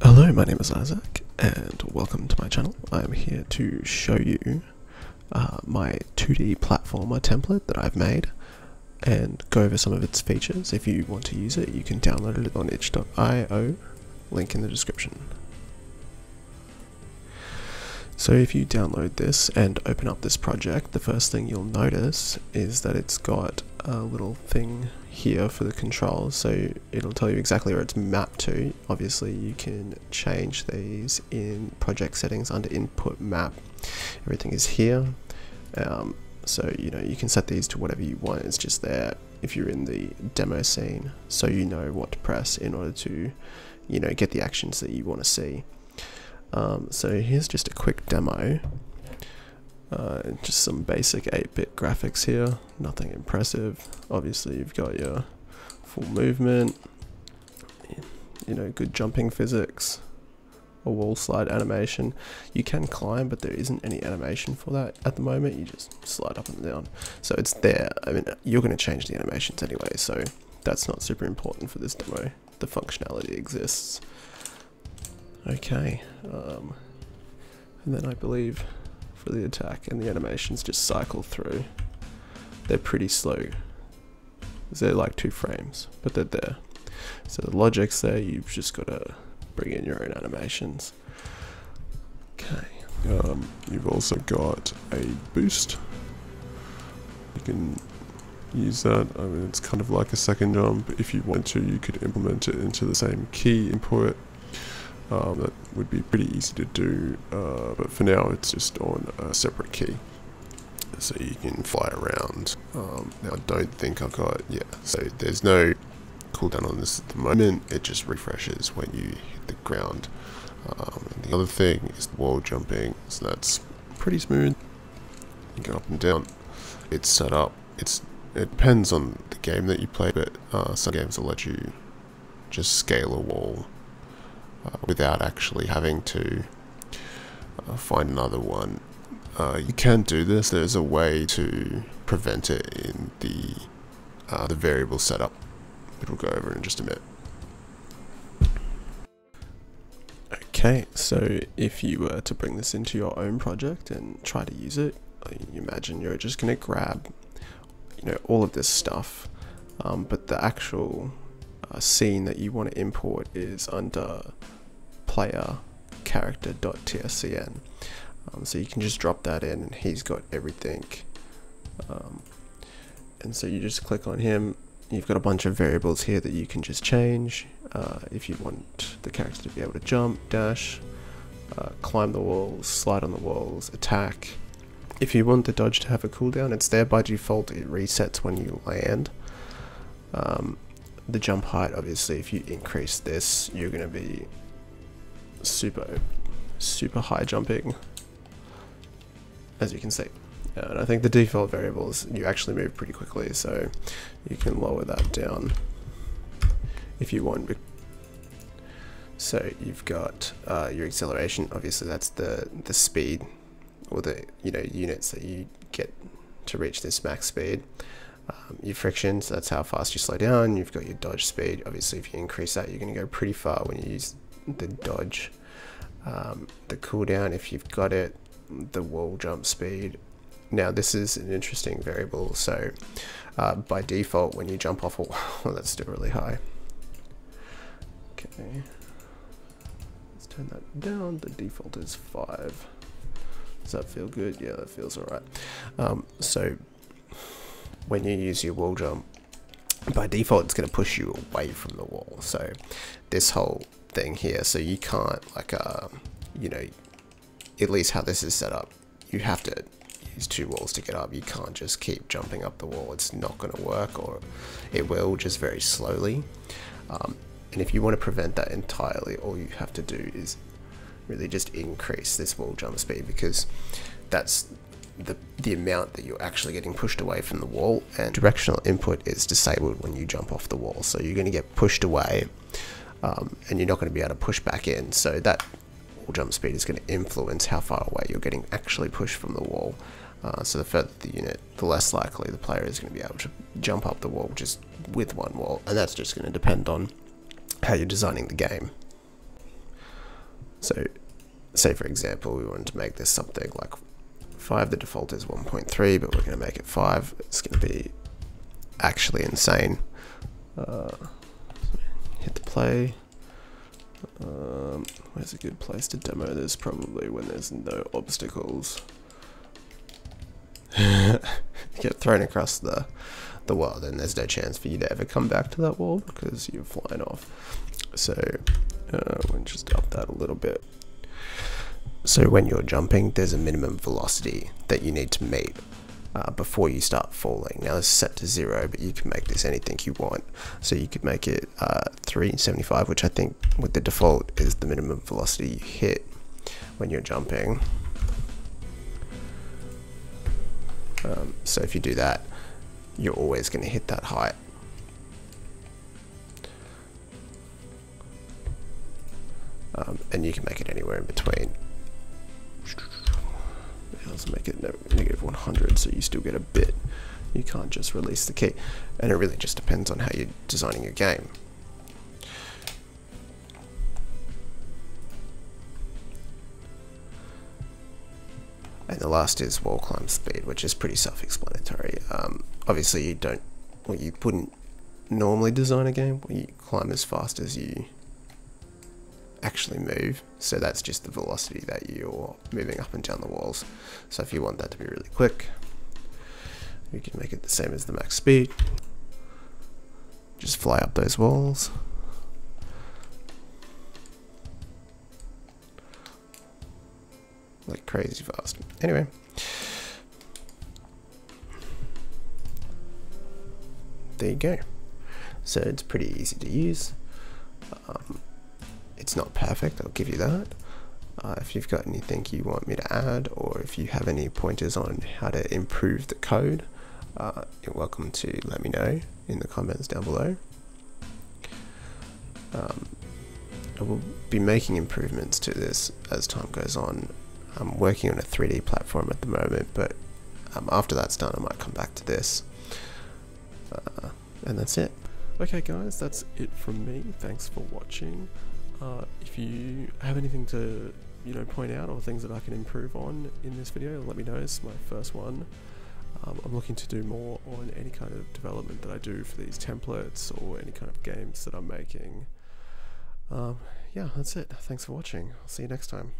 Hello, my name is Isaac, and welcome to my channel. I am here to show you uh, my 2D platformer template that I've made and go over some of its features. If you want to use it, you can download it on itch.io, link in the description. So if you download this and open up this project, the first thing you'll notice is that it's got a little thing here for the controls so it'll tell you exactly where it's mapped to. Obviously you can change these in project settings under input map. Everything is here. Um, so you know you can set these to whatever you want. It's just there if you're in the demo scene so you know what to press in order to you know get the actions that you want to see. Um, so here's just a quick demo uh, just some basic 8-bit graphics here, nothing impressive. Obviously you've got your full movement, you know, good jumping physics, a wall slide animation. You can climb, but there isn't any animation for that at the moment. You just slide up and down. So it's there. I mean, you're going to change the animations anyway, so that's not super important for this demo. The functionality exists. Okay. Um, and then I believe the attack and the animations just cycle through. They're pretty slow. They're like two frames, but they're there. So the logic's there, you've just got to bring in your own animations. Okay. Um, you've also got a boost. You can use that. I mean, it's kind of like a second jump. If you want to, you could implement it into the same key input um, that would be pretty easy to do, uh, but for now it's just on a separate key. So you can fly around. Um, now I don't think I've got, yeah, so there's no cooldown on this at the moment, it just refreshes when you hit the ground. Um, the other thing is wall jumping, so that's pretty smooth. You go up and down. It's set up, it's it depends on the game that you play, but uh, some games will let you just scale a wall uh, without actually having to uh, find another one. Uh, you can do this. There's a way to prevent it in the uh, the variable setup. which we'll go over in just a minute. Okay, so if you were to bring this into your own project and try to use it, you imagine you're just going to grab, you know, all of this stuff, um, but the actual uh, scene that you want to import is under player character.tscn. Um, so you can just drop that in and he's got everything. Um, and so you just click on him. You've got a bunch of variables here that you can just change. Uh, if you want the character to be able to jump, dash, uh, climb the walls, slide on the walls, attack. If you want the dodge to have a cooldown, it's there by default. It resets when you land. Um, the jump height, obviously, if you increase this, you're going to be super, super high jumping, as you can see. And I think the default variables, you actually move pretty quickly, so you can lower that down if you want. So you've got uh, your acceleration, obviously that's the, the speed, or the you know units that you get to reach this max speed. Um, your friction, so that's how fast you slow down. You've got your dodge speed. Obviously, if you increase that, you're going to go pretty far when you use the dodge. Um, the cooldown, if you've got it, the wall jump speed. Now, this is an interesting variable. So, uh, by default, when you jump off a wall, that's still really high. Okay, let's turn that down. The default is five. Does that feel good? Yeah, that feels alright. Um, so when you use your wall jump, by default it's going to push you away from the wall. So this whole thing here, so you can't like, uh, you know, at least how this is set up, you have to use two walls to get up. You can't just keep jumping up the wall. It's not going to work, or it will just very slowly. Um, and if you want to prevent that entirely, all you have to do is really just increase this wall jump speed because that's the, the amount that you're actually getting pushed away from the wall and directional input is disabled when you jump off the wall so you're going to get pushed away um, and you're not going to be able to push back in so that wall jump speed is going to influence how far away you're getting actually pushed from the wall uh, so the further the unit the less likely the player is going to be able to jump up the wall just with one wall and that's just going to depend on how you're designing the game So, say for example, we wanted to make this something like 5, the default is 1.3, but we're going to make it 5. It's going to be actually insane. Uh, hit the play. Um, where's a good place to demo this? Probably when there's no obstacles. Get thrown across the the world, and there's no chance for you to ever come back to that wall because you're flying off. So uh, we'll just up that a little bit. So when you're jumping, there's a minimum velocity that you need to meet uh, before you start falling. Now it's set to zero, but you can make this anything you want. So you could make it uh, 375, which I think with the default is the minimum velocity you hit when you're jumping. Um, so if you do that, you're always going to hit that height. Um, and you can make it anywhere in between. Let's make it negative 100 so you still get a bit. You can't just release the key. And it really just depends on how you're designing your game. And the last is wall climb speed, which is pretty self-explanatory. Um, obviously, you don't, well, you wouldn't normally design a game where you climb as fast as you actually move. So that's just the velocity that you're moving up and down the walls. So if you want that to be really quick, you can make it the same as the max speed. Just fly up those walls. Like crazy fast. Anyway. There you go. So it's pretty easy to use. Um, it's not perfect, I'll give you that. Uh, if you've got anything you want me to add, or if you have any pointers on how to improve the code, uh, you're welcome to let me know in the comments down below. Um, I will be making improvements to this as time goes on. I'm working on a 3D platform at the moment, but um, after that's done, I might come back to this. Uh, and that's it. Okay, guys, that's it from me. Thanks for watching. Uh, if you have anything to, you know, point out or things that I can improve on in this video, let me know. It's my first one. Um, I'm looking to do more on any kind of development that I do for these templates or any kind of games that I'm making. Um, yeah, that's it. Thanks for watching. I'll see you next time.